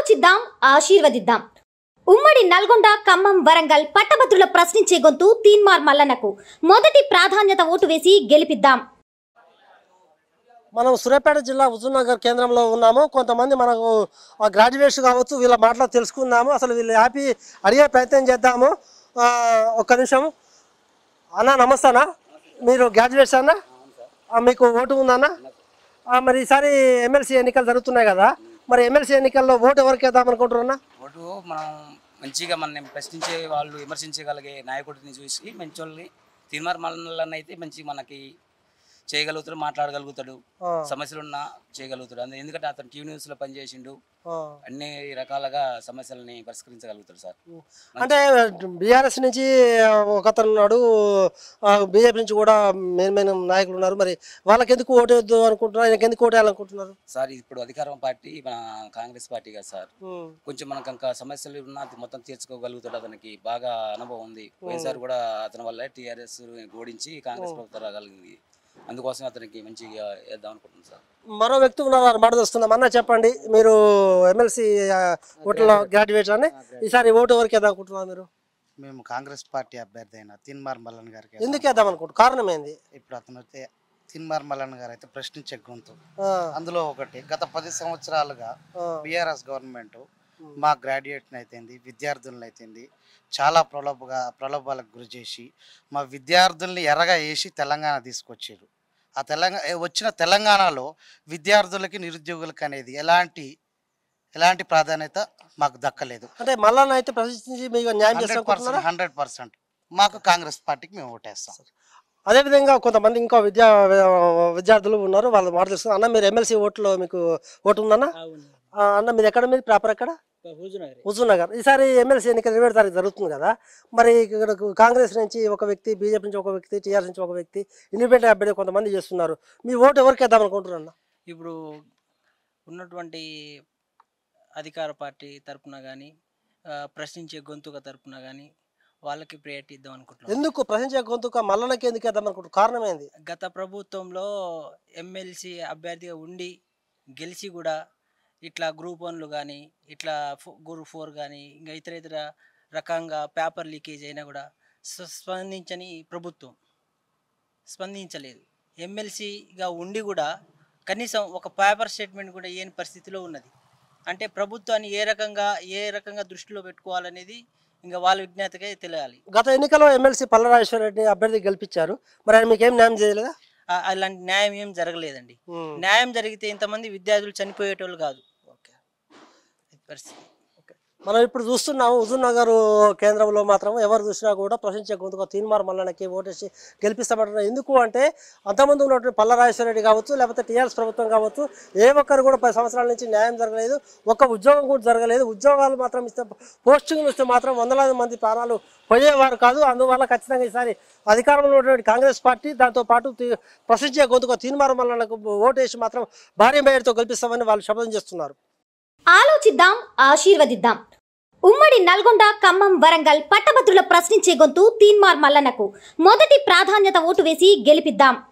ఆలోచిద్దాం ఆశీర్వదిద్దాం. ఉమ్మడి నల్గొండ ఖమ్మం వరంగల్ పట్టభద్రుల ప్రశ్నించే గొంతు తీన్మార్ మల్లన్నకు. మొదటి ప్రాధాన్యత ఓటు వేసి గెలిపిద్దాం. మనం సూర్యాపేట జిల్లా హుజూర్నగర్ కేంద్రంలో ఉన్నాము. కొంతమంది మనకు గ్రాడ్యుయేట్స్ కావచ్చు వీళ్ళ మాటలో తెలుసుకుందాము. అసలు వీళ్ళు హ్యాపీ అడిగే ప్రయత్నం చేద్దాము. ఒక్క నిమిషం. అన్న నమస్తే అన్న. మీరు గ్రాడ్యుయేట్స్ అన్న? మీకు ఓటు ఉందన్న? మరి ఈసారి ఎమ్మెల్సీ ఎన్నికలు జరుగుతున్నాయి కదా. మరి ఎమ్మెల్సీ ఎన్నికల్లో ఓటు ఎవరికి వేద్దాం అనుకుంటున్నా ఓటు మనం మంచిగా మనం ప్రశ్నించే వాళ్ళు విమర్శించగలిగే నాయకుడిని చూసి మంచి వాళ్ళని తిరుమల మల్లన్న అయితే మంచి మనకి చేయగలుగుతాడు మాట్లాడగలుగుతాడు. సమస్యలు ఉన్నా చేయగలుగుతాడు. అందు ఎందుకంటే అతను టీవీ న్యూస్లో పనిచేసిండు. అన్ని రకాలుగా సమస్యలని పరిష్కరించగలుగుతాడు సార్. అంటే బీఆర్ఎస్ నుంచి ఒక అతను ఉన్నాడు బీజేపీ నుంచి కూడా మెయిన్ మెయిన్ నాయకులు ఉన్నారు. మరి వాళ్ళకి ఎందుకు ఓటు వేద్దు అనుకుంటున్నారు? ఆయనకి ఎందుకు ఓటు వేయాలనుకుంటున్నారు? సార్ ఇప్పుడు అధికారం పార్టీ మన కాంగ్రెస్ పార్టీ కదా సార్. కొంచెం మనకు ఇంకా సమస్యలు ఉన్నా మొత్తం తీర్చుకోగలుగుతాడు అతనికి. బాగా అనుభవం ఉంది. పోయినసారి కూడా అతని వల్ల టీఆర్ఎస్ ఓడించి కాంగ్రెస్ ప్రభుత్వం రాగలిగింది. అందుకోసం అతనికి మంచిగా వేద్దాం అనుకుంటున్నాను సార్. మరో వ్యక్తి ఉన్నారు మాట వస్తున్నాం అన్న చెప్పండి మీరు ఎమ్మెల్సీ ఓట్లలో గ్రాడ్యుయేట్ అని ఈసారి ఓటు ఎవరికి వేద్దాం అనుకుంటున్నారు మీరు? మేము కాంగ్రెస్ పార్టీ అభ్యర్థి అయిన తిన్మార్ మల్లన్ గారికి ఎందుకు వేద్దాం అనుకుంటున్నారు? కారణం ఏంది? ఇప్పుడు అతను అయితే తిన్మార్ మల్లన్ గారు అయితే ప్రశ్నించే గొంతు. అందులో ఒకటి గత పది సంవత్సరాలుగా బీఆర్ఎస్ గవర్నమెంట్ మా గ్రాడ్యుయేట్ని అయితేంది విద్యార్థులను అయితేంది చాలా ప్రలోభగా ప్రలోభాలకు గురి చేసి మా విద్యార్థుల్ని ఎర్రగా వేసి తెలంగాణ తీసుకొచ్చారు. ఆ తెలంగాణ వచ్చిన తెలంగాణలో విద్యార్థులకి నిరుద్యోగులకు అనేది ఎలాంటి ఎలాంటి ప్రాధాన్యత మాకు దక్కలేదు. అంటే మళ్ళా అయితే ప్రశ్నించి హండ్రెడ్ పర్సెంట్ మాకు కాంగ్రెస్ పార్టీకి మేము ఓటేస్తాం. అదేవిధంగా కొంతమంది ఇంకా విద్యా విద్యార్థులు ఉన్నారు వాళ్ళు మాట తెలుసుకున్నారు అన్న మీరు ఎమ్మెల్సీ ఓట్లో మీకు ఓటు ఉందన్న? అన్న మీరు ఎక్కడ మీరు ప్రాపర్ ఎక్కడ? హుజూర్ నగర్ ఈసారి ఎమ్మెల్సీ ఎన్నికలు ఇరవై తారీఖు జరుగుతుంది కదా. మరి ఇక్కడ కాంగ్రెస్ నుంచి ఒక వ్యక్తి బీజేపీ నుంచి ఒక వ్యక్తి టీఆర్ఎస్ నుంచి ఒక వ్యక్తి ఇండిపెండెంట్ అభ్యర్థి కొంతమంది చేస్తున్నారు. మీ ఓటు ఎవరికి వేద్దాం అనుకుంటున్నారు అన్న? ఇప్పుడు ఉన్నటువంటి అధికార పార్టీ తరపున కానీ ప్రశ్నించే గొంతుక తరపున కానీ వాళ్ళకి ప్రయారిటీ ఇద్దాం అనుకుంటున్నాం. ఎందుకు? ప్రశ్నించే గొంతుక మల్లనకి ఎందుకు వేద్దాం అనుకుంటున్నారు? కారణం ఏంది? గత ప్రభుత్వంలో ఎమ్మెల్సీ అభ్యర్థిగా ఉండి గెలిచి కూడా ఇట్లా గ్రూప్ వన్లు కానీ ఇట్లా గ్రూప్ ఫోర్ కానీ ఇంకా ఇతర ఇతర రకంగా పేపర్ లీకేజ్ అయినా కూడా స్ప- స్పందించని ప్రభుత్వం. స్పందించలేదు. ఎమ్మెల్సీగా ఉండి కూడా కనీసం ఒక పేపర్ స్టేట్మెంట్ కూడా ఏని పరిస్థితిలో ఉన్నది. అంటే ప్రభుత్వాన్ని ఏ రకంగా ఏ రకంగా దృష్టిలో పెట్టుకోవాలనేది ఇంకా వాళ్ళ విజ్ఞాతకే తెలియాలి. గత ఎన్నికల్లో ఎమ్మెల్సీ పల్లరాజేశ్వర రెడ్డి అభ్యర్థి గెలిపించారు. మరి ఆయన మీకు ఏం న్యాయం చేయలేదా? అలాంటి న్యాయం ఏం జరగలేదండి. న్యాయం జరిగితే ఇంతమంది విద్యార్థులు చనిపోయేటోళ్ళు కాదు. పరిస్థితి. మనం ఇప్పుడు చూస్తున్నాము హుజూర్ నగర్ కేంద్రంలో మాత్రం ఎవరు చూసినా కూడా ప్రశ్నించే గొంతుగా తీన్మార్ మల్లన్నకి ఓటేసి గెలిపిస్తామంటున్నారు. ఎందుకు అంటే అంతమంది ఉన్నటువంటి పల్లరాజేశ్వర రెడ్డి కావచ్చు లేకపోతే టీఆర్ఎస్ ప్రభుత్వం కావచ్చు ఏ ఒక్కరు కూడా పది సంవత్సరాల నుంచి న్యాయం జరగలేదు ఒక్క ఉద్యోగం కూడా జరగలేదు. ఉద్యోగాలు మాత్రం ఇస్తే పోస్టింగ్లు ఇస్తే మాత్రం వందలాది మంది ప్రాణాలు పోయేవారు కాదు. అందువల్ల ఖచ్చితంగా ఈసారి అధికారంలో ఉన్నటువంటి కాంగ్రెస్ పార్టీ దాంతో పాటు తీ- గొంతుగా తీన్మార్ మల్లన్నకు ఓటేసి మాత్రం భారీ మేయర్తో గెలిపిస్తామని వాళ్ళు శబ్దం చేస్తున్నారు. ఆలోచిద్దాం ఆశీర్వదిద్దాం. ఉమ్మడి నల్గొండ ఖమ్మం వరంగల్ పట్టభద్రుల ప్రశ్నించే గొంతు తీన్మార్ మల్లన్నకు. మొదటి ప్రాధాన్యత ఓటు వేసి గెలిపిద్దాం.